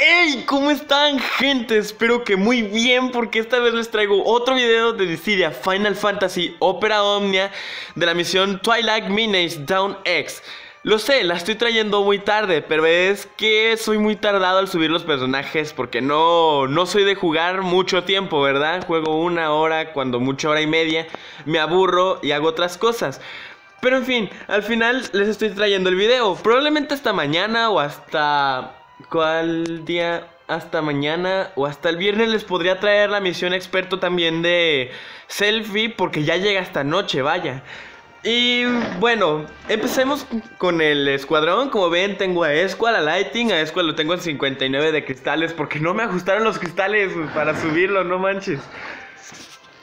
¡Hey! ¿Cómo están, gente? Espero que muy bien, porque esta vez les traigo otro video de Dissidia Final Fantasy Opera Omnia de la misión Twilight Midnight Down X. Lo sé, la estoy trayendo muy tarde, pero es que soy muy tardado al subir los personajes porque no, no soy de jugar mucho tiempo, ¿verdad? Juego una hora, cuando mucha hora y media, me aburro y hago otras cosas. Pero en fin, al final les estoy trayendo el video. Probablemente hasta mañana o hasta... ¿Cuál día? Hasta mañana o hasta el viernes les podría traer la misión experto también de selfie porque ya llega esta noche, vaya. Y bueno, empecemos con el escuadrón. Como ven, tengo a Esqual, a Lighting. A Esqual lo tengo en 59 de cristales porque no me ajustaron los cristales para subirlo, no manches.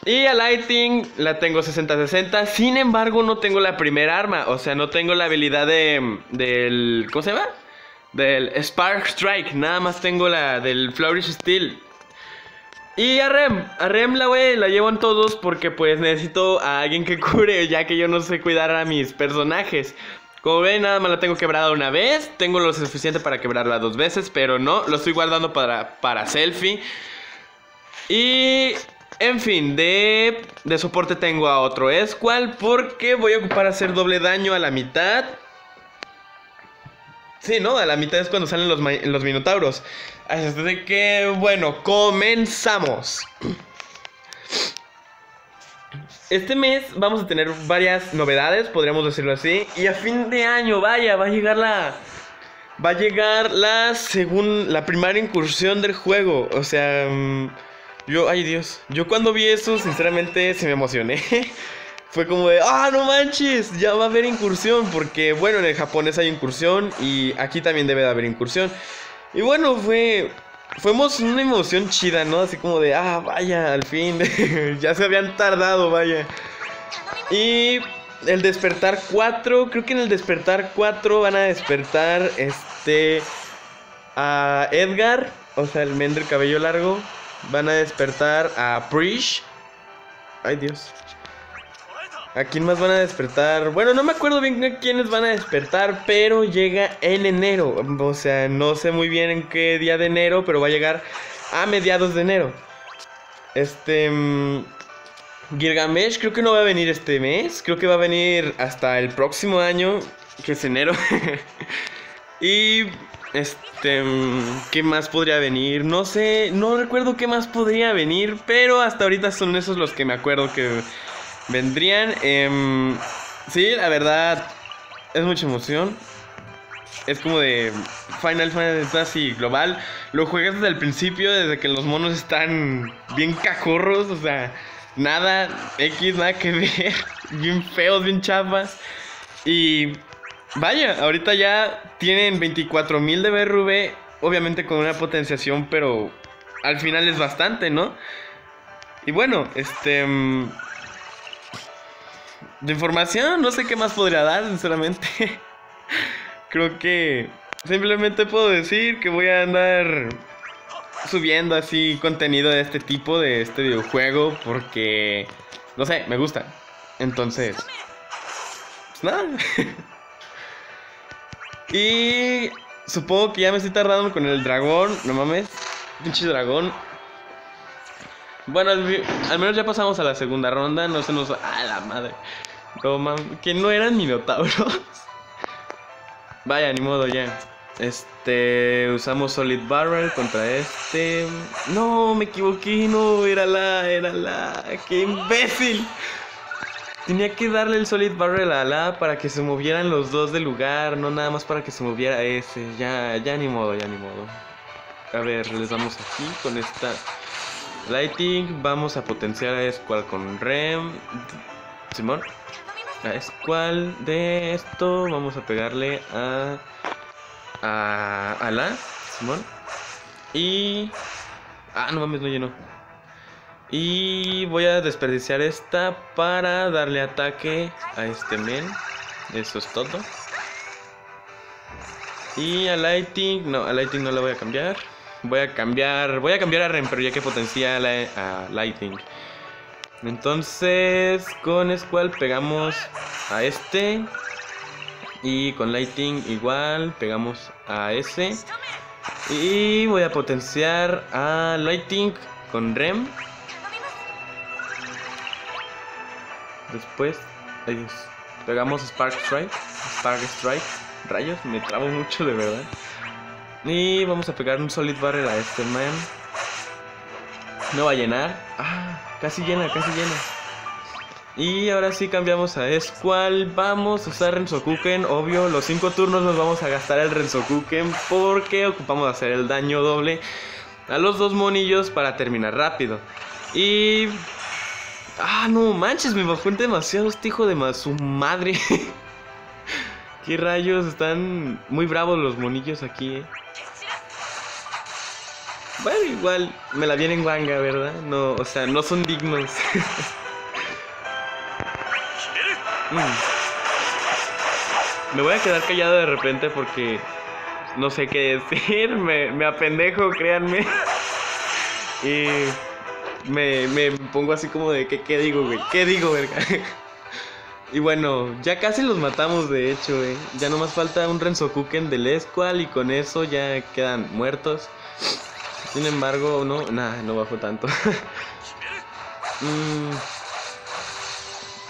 Y a Lighting la tengo 60-60. Sin embargo, no tengo la primera arma. O sea, no tengo la habilidad de. del. ¿Cómo se llama? Del Spark Strike. Nada más tengo la del Flourish Steel. Y a Rem, a Rem la, wey, la llevo en todos porque pues necesito a alguien que cure, ya que yo no sé cuidar a mis personajes. Como ven, nada más la tengo quebrada una vez, tengo lo suficiente para quebrarla dos veces, pero no, lo estoy guardando para, para selfie. Y, en fin, de, de soporte tengo a otro Esqual porque voy a ocupar hacer doble daño a la mitad. Sí, ¿no? A la mitad es cuando salen los, los minotauros. Así que, bueno, comenzamos. Este mes vamos a tener varias novedades, podríamos decirlo así. Y a fin de año, vaya, va a llegar la. Va a llegar la segunda. La primera incursión del juego. O sea. Yo, ay Dios. Yo cuando vi eso, sinceramente, se me emocioné. Fue como de, ah, no manches, ya va a haber incursión. Porque, bueno, en el japonés hay incursión y aquí también debe de haber incursión. Y bueno, fue. Fuimos una emoción chida, ¿no? Así como de, ah, vaya, al fin. ya se habían tardado, vaya. Y el despertar 4, creo que en el despertar 4 van a despertar este. A Edgar, o sea, el men del cabello largo. Van a despertar a Prish. Ay, Dios. ¿A quién más van a despertar? Bueno, no me acuerdo bien a quiénes van a despertar, pero llega en enero. O sea, no sé muy bien en qué día de enero, pero va a llegar a mediados de enero. Este... Mm, Gilgamesh creo que no va a venir este mes, creo que va a venir hasta el próximo año, que es enero. y... Este... Mm, ¿Qué más podría venir? No sé, no recuerdo qué más podría venir, pero hasta ahorita son esos los que me acuerdo que vendrían. Eh, sí, la verdad, es mucha emoción. Es como de Final Fantasy global. Lo juegas desde el principio, desde que los monos están bien cajorros, o sea, nada, X, nada que ver. Bien feos, bien chafas. Y vaya, ahorita ya tienen 24.000 de BRV, obviamente con una potenciación, pero al final es bastante, ¿no? Y bueno, este de información, no sé qué más podría dar, sinceramente. Creo que simplemente puedo decir que voy a andar subiendo así contenido de este tipo, de este videojuego, porque, no sé, me gusta. Entonces, pues nada. y supongo que ya me estoy tardando con el dragón, no mames, pinche dragón. Bueno, al, al, menos ya pasamos a la segunda ronda, no se nos... ¡Ah, la madre! No, que no eran minotauros. Vaya, ni modo ya. Este, usamos Solid Barrel contra este. No, me equivoqué, no, era la, era la. ¡Qué imbécil! Tenía que darle el Solid Barrel a la para que se movieran los dos del lugar, no nada más para que se moviera ese. Ya, ya ni modo, ya ni modo. A ver, les damos aquí con esta Lighting. Vamos a potenciar a Squall con Rem. Simón. Es cual de esto vamos a pegarle a a, a la Simón. Y ah no mames no llenó. Y voy a desperdiciar esta para darle ataque a este men. Eso es todo. Y a lighting no a lighting no la voy a cambiar. Voy a cambiar voy a cambiar a Ren pero ya que potencia a lighting entonces, con Squall pegamos a este. Y con Lighting igual, pegamos a ese. Y voy a potenciar a Lighting con Rem. Después, adiós. Pegamos Spark Strike. Spark Strike. Rayos, me trabo mucho de verdad. Y vamos a pegar un Solid Barrel a este man. No va a llenar. Ah, casi llena, casi llena. Y ahora sí cambiamos a Esqual. Vamos a usar Rensokuken. Obvio, los 5 turnos nos vamos a gastar el Rensokuken porque ocupamos hacer el daño doble a los dos monillos para terminar rápido. Y... Ah, no manches, me bajó demasiado este hijo de su madre. ¿Qué rayos? Están muy bravos los monillos aquí, eh. Bueno, igual me la vienen guanga, ¿verdad? No, o sea, no son dignos. Mm. Me voy a quedar callado de repente porque no sé qué decir. Me, me apendejo, créanme. Y me, me pongo así como de, ¿qué, qué digo, güey? ¿Qué digo, verga? Y bueno, ya casi los matamos de hecho, eh. Ya nomás falta un Rensokuken del Esqual y con eso ya quedan muertos. Sin embargo, no, nada, no bajó tanto. mm.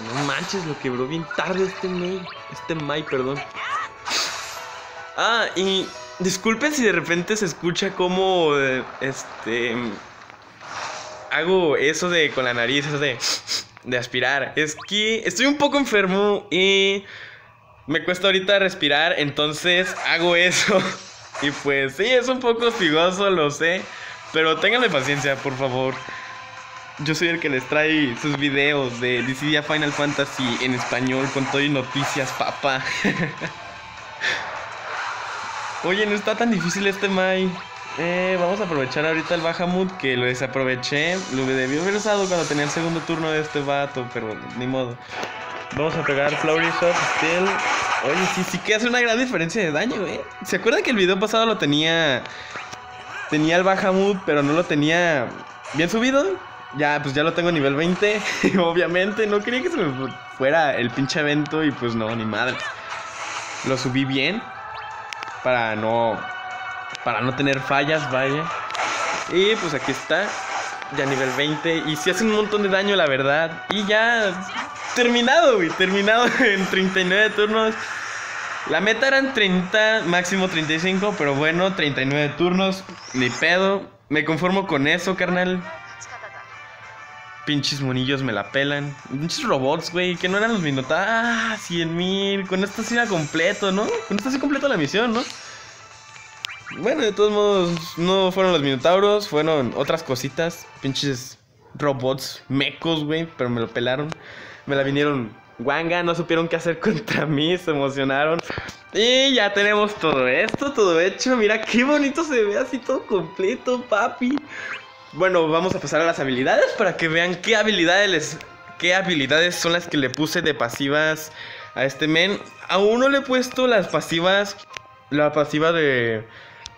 No manches, lo quebró bien tarde este May. Este May, perdón. Ah, y disculpen si de repente se escucha como eh, este hago eso de con la nariz, eso de de aspirar. Es que estoy un poco enfermo y me cuesta ahorita respirar, entonces hago eso. Y pues sí, es un poco figoso, lo sé, pero ténganme paciencia, por favor. Yo soy el que les trae sus videos de Dissidia Final Fantasy en español con todo y noticias, papá. Oye, no está tan difícil este Mai. Eh, vamos a aprovechar ahorita el Bahamut que lo desaproveché. Lo debí haber usado cuando tenía el segundo turno de este vato, pero ni modo. Vamos a pegar Flourish of Steel. Oye, sí, sí que hace una gran diferencia de daño, eh. ¿Se acuerdan que el video pasado lo tenía. Tenía el Bahamut, pero no lo tenía bien subido? Ya, pues ya lo tengo nivel 20. Obviamente, no quería que se me fuera el pinche evento y pues no, ni madre. Lo subí bien. Para no para no tener fallas, vaya. Y pues aquí está, ya nivel 20. Y si hace un montón de daño, la verdad. Y ya terminado, güey, terminado en 39 turnos. La meta eran 30, máximo 35, pero bueno, 39 turnos, ni pedo. Me conformo con eso, carnal. Pinches monillos me la pelan. Pinches robots, güey, que no eran los minutos. Ah, 100 mil. Con esto sí era completo, ¿no? Con esto sí completo la misión, ¿no? Bueno, de todos modos, no fueron los Minotauros, fueron otras cositas. Pinches robots mecos, güey, pero me lo pelaron. Me la vinieron guanga, no supieron qué hacer contra mí, se emocionaron. Y ya tenemos todo esto, todo hecho. Mira qué bonito se ve así todo completo, papi. Bueno, vamos a pasar a las habilidades para que vean qué habilidades qué habilidades son las que le puse de pasivas a este men. A uno le he puesto las pasivas, la pasiva de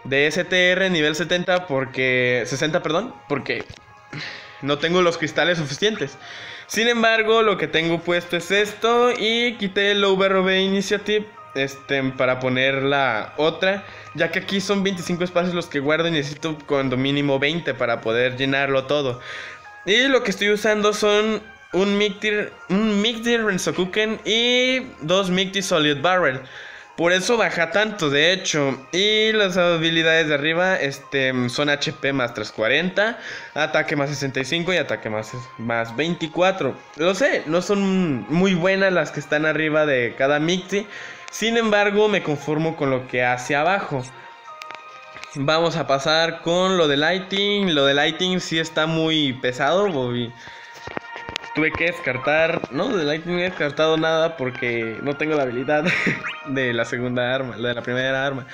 de STR nivel 70 porque 60, perdón, porque no tengo los cristales suficientes. Sin embargo, lo que tengo puesto es esto y quité el Overrove Initiative este, para poner la otra, ya que aquí son 25 espacios los que guardo y necesito cuando mínimo 20 para poder llenarlo todo. Y lo que estoy usando son un Mictir, un Mictir Rensokuken y dos Mictir Solid Barrel. Por eso baja tanto, de hecho. Y las habilidades de arriba este, son HP más 340, ataque más 65 y ataque más, más 24. Lo sé, no son muy buenas las que están arriba de cada Mixi. Sin embargo, me conformo con lo que hace abajo. Vamos a pasar con lo de Lighting. Lo de Lighting sí está muy pesado, Bobby tuve que descartar, no, de Lightning no he descartado nada porque no tengo la habilidad de la segunda arma, la de la primera arma.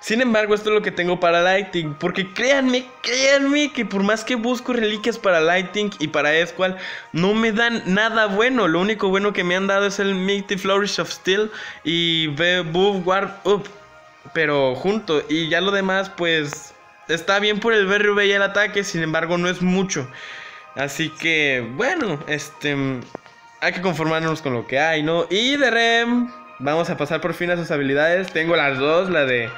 Sin embargo, esto es lo que tengo para Lighting. Porque créanme, créanme que por más que busco reliquias para Lighting y para Esqual, no me dan nada bueno. Lo único bueno que me han dado es el Mighty Flourish of Steel y Buff Ward Up. Pero junto. Y ya lo demás, pues está bien por el BRV y el ataque. Sin embargo, no es mucho. Así que, bueno, este. Hay que conformarnos con lo que hay, ¿no? Y de Rem, vamos a pasar por fin a sus habilidades. Tengo las dos, la de.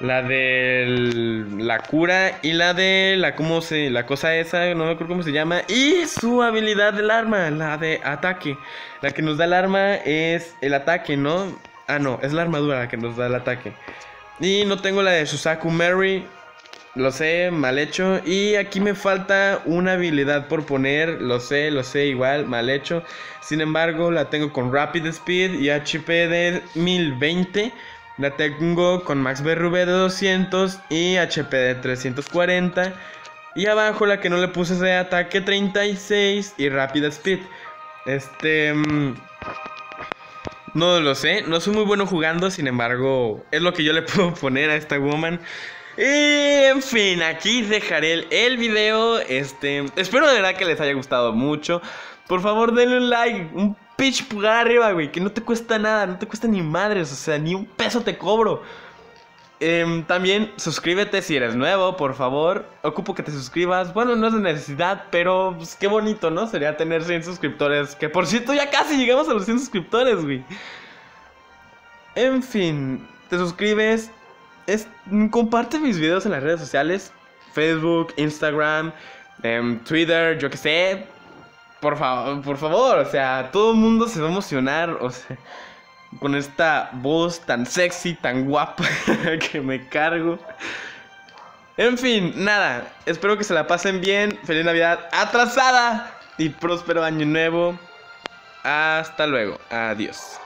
la de la cura y la de la cómo se la cosa esa, no me acuerdo cómo se llama, y su habilidad del arma, la de ataque. La que nos da el arma es el ataque, ¿no? Ah, no, es la armadura la que nos da el ataque. Y no tengo la de Susaku Mary. Lo sé, mal hecho. Y aquí me falta una habilidad por poner. Lo sé, lo sé, igual, mal hecho. Sin embargo, la tengo con Rapid Speed y HP de 1020. La tengo con Max BRV de 200 y HP de 340. Y abajo la que no le puse es de ataque 36 y Rapid Speed. Este... Mm, no lo sé, no soy muy bueno jugando, sin embargo, es lo que yo le puedo poner a esta woman. Y en fin, aquí dejaré el, video. Este, espero de verdad que les haya gustado mucho. Por favor, denle un like, un pitch pulgar arriba, güey, que no te cuesta nada, no te cuesta ni madres, o sea, ni un peso te cobro. Em, también suscríbete si eres nuevo, por favor. Ocupo que te suscribas. Bueno, no es de necesidad, pero pues, qué bonito, ¿no? Sería tener 100 suscriptores. Que por cierto, ya casi llegamos a los 100 suscriptores, güey. En fin, te suscribes. Es, comparte mis videos en las redes sociales: Facebook, Instagram, em, Twitter, yo qué sé. Por favor, por favor, o sea, todo el mundo se va a emocionar. O sea con esta voz tan sexy, tan guapa que me cargo. En fin, nada, espero que se la pasen bien. Feliz Navidad atrasada y próspero año nuevo. Hasta luego, adiós.